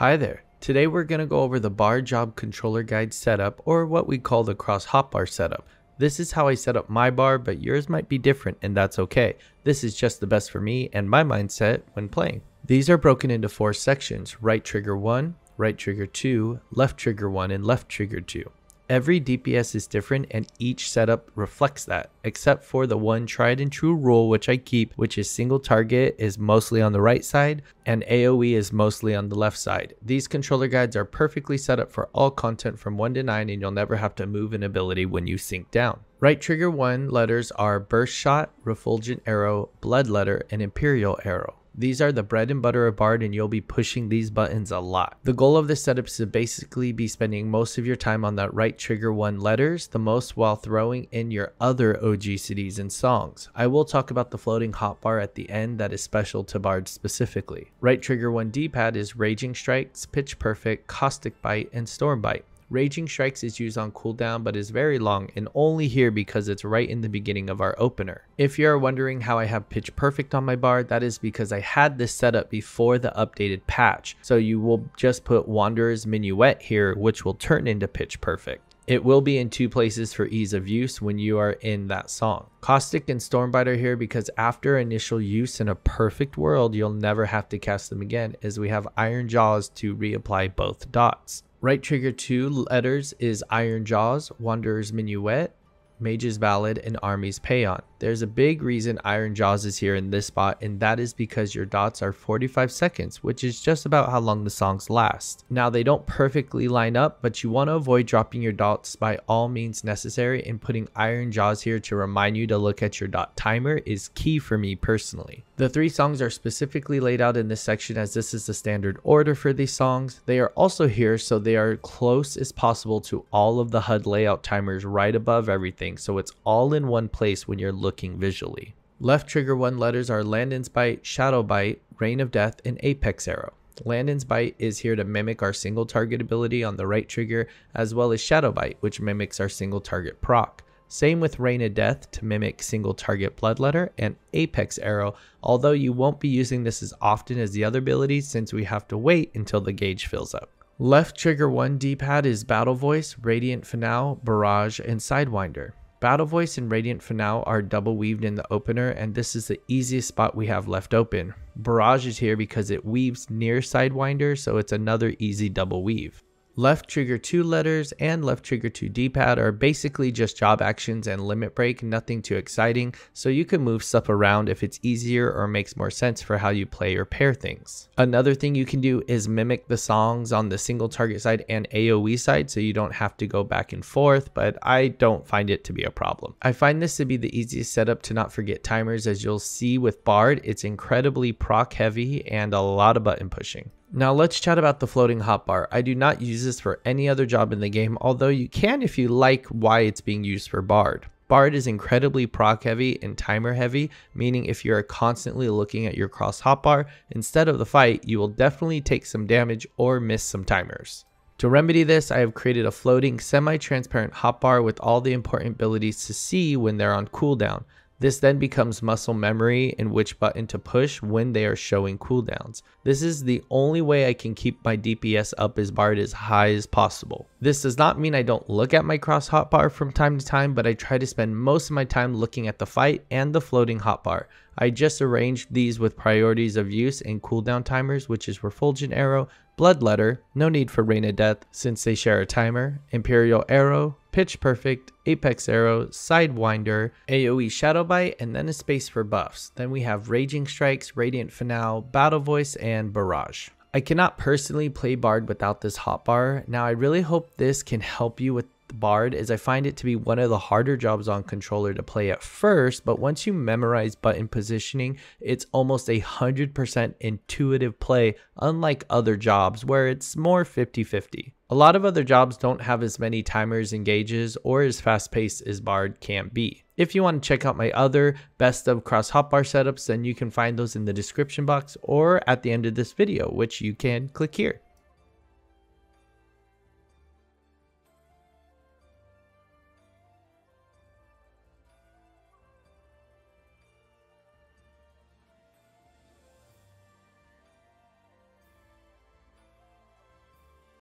Hi there. Today we're going to go over the Bard job controller guide setup or what we call the cross hotbar setup. This is how I set up my bar, but yours might be different and that's okay. This is just the best for me and my mindset when playing. These are broken into four sections, right trigger 1, right trigger 2, left trigger 1, and left trigger 2. Every DPS is different and each setup reflects that, except for the one tried and true rule which I keep, which is single target is mostly on the right side and AoE is mostly on the left side. These controller guides are perfectly set up for all content from 1 to 9 and you'll never have to move an ability when you sync down. Right trigger 1 letters are Burst Shot, Refulgent Arrow, Blood Letter, and Empyreal Arrow. These are the bread and butter of Bard and you'll be pushing these buttons a lot. The goal of this setup is to basically be spending most of your time on that right trigger one letters, the most while throwing in your other OGCDs and songs. I will talk about the floating hotbar at the end that is special to Bard specifically. Right trigger one D-pad is Raging Strikes, Pitch Perfect, Caustic Bite, and Storm Bite. Raging Strikes is used on cooldown but is very long and only here because it's right in the beginning of our opener. If you are wondering how I have Pitch Perfect on my bar, that is because I had this set up before the updated patch. So you will just put Wanderer's Minuet here which will turn into Pitch Perfect. It will be in two places for ease of use when you are in that song. Caustic and Stormbite are here because after initial use in a perfect world, you'll never have to cast them again as we have Iron Jaws to reapply both dots. Right trigger two letters is Iron Jaws, Wanderer's Minuet, Mage's Ballad, and Army's Paean. There's a big reason Iron Jaws is here in this spot, and that is because your dots are 45 seconds, which is just about how long the songs last. Now, they don't perfectly line up, but you want to avoid dropping your dots by all means necessary, and putting Iron Jaws here to remind you to look at your dot timer is key for me personally. The three songs are specifically laid out in this section as this is the standard order for these songs. They are also here so they are close as possible to all of the HUD layout timers right above everything, so it's all in one place when you're looking looking visually. Left trigger 1 letters are Ladonsbite, Shadow Bite, Rain of Death, and Apex Arrow. Ladonsbite is here to mimic our single target ability on the right trigger, as well as Shadow Bite, which mimics our single target proc. Same with Rain of Death to mimic single target Bloodletter and Apex Arrow, although you won't be using this as often as the other abilities since we have to wait until the gauge fills up. Left trigger 1 D-pad is Battle Voice, Radiant Finale, Barrage, and Sidewinder. Battle Voice and Radiant Finale are double weaved in the opener and this is the easiest spot we have left open. Barrage is here because it weaves near Sidewinder so it's another easy double weave. Left trigger 2 letters and left trigger 2 D-pad are basically just job actions and limit break, nothing too exciting, so you can move stuff around if it's easier or makes more sense for how you play or pair things. Another thing you can do is mimic the songs on the single target side and AoE side so you don't have to go back and forth, but I don't find it to be a problem. I find this to be the easiest setup to not forget timers as you'll see with Bard, it's incredibly proc heavy and a lot of button pushing. Now let's chat about the floating hotbar. I do not use this for any other job in the game, although you can if you like why it's being used for Bard. Bard is incredibly proc heavy and timer heavy, meaning if you are constantly looking at your cross hotbar instead of the fight, you will definitely take some damage or miss some timers. To remedy this, I have created a floating semi-transparent hotbar with all the important abilities to see when they're on cooldown. This then becomes muscle memory in which button to push when they are showing cooldowns. This is the only way I can keep my DPS up as Bard as high as possible. This does not mean I don't look at my cross hotbar from time to time, but I try to spend most of my time looking at the fight and the floating hotbar. I just arranged these with priorities of use and cooldown timers, which is Refulgent Arrow, Bloodletter, no need for Rain of Death since they share a timer, Empyreal Arrow, Pitch Perfect, Apex Arrow, Sidewinder, AoE Shadow Bite, and then a space for buffs. Then we have Raging Strikes, Radiant Finale, Battle Voice, and Barrage. I cannot personally play Bard without this hotbar. Now I really hope this can help you with Bard is I find it to be one of the harder jobs on controller to play at first, but once you memorize button positioning, it's almost a 100% intuitive play, unlike other jobs where it's more 50-50. A lot of other jobs don't have as many timers and gauges or as fast paced as Bard can be. If you want to check out my other best of cross hotbar setups, then you can find those in the description box or at the end of this video, which you can click here.